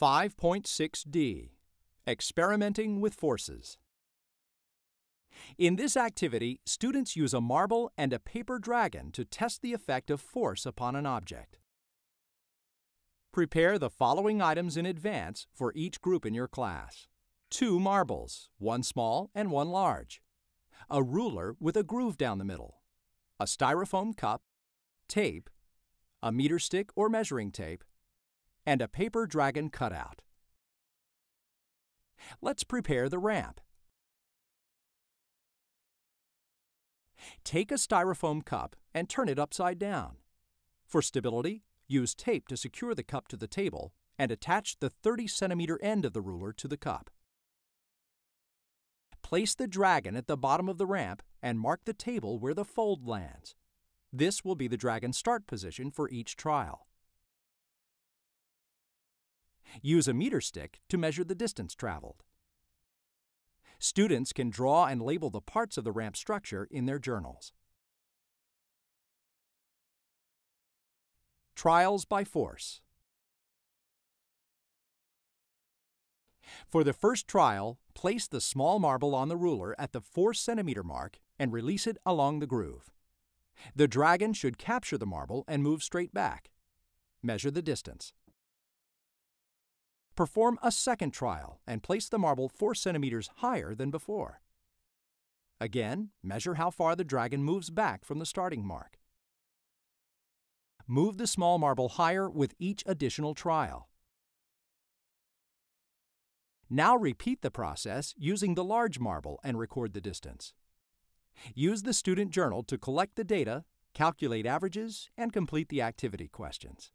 5.6d Experimenting with Forces. In this activity, students use a marble and a paper dragon to test the effect of force upon an object. Prepare the following items in advance for each group in your class. Two marbles, one small and one large. A ruler with a groove down the middle. A styrofoam cup, tape, a meter stick or measuring tape, and a paper dragon cutout. Let's prepare the ramp. Take a styrofoam cup and turn it upside down. For stability, use tape to secure the cup to the table and attach the 30 centimeter end of the ruler to the cup. Place the dragon at the bottom of the ramp and mark the table where the fold lands. This will be the dragon's start position for each trial. Use a meter stick to measure the distance traveled. Students can draw and label the parts of the ramp structure in their journals. Trials by force. For the first trial, place the small marble on the ruler at the 4 centimeter mark and release it along the groove. The dragon should capture the marble and move straight back. Measure the distance. Perform a second trial and place the marble 4 centimeters higher than before. Again, measure how far the dragon moves back from the starting mark. Move the small marble higher with each additional trial. Now repeat the process using the large marble and record the distance. Use the student journal to collect the data, calculate averages, and complete the activity questions.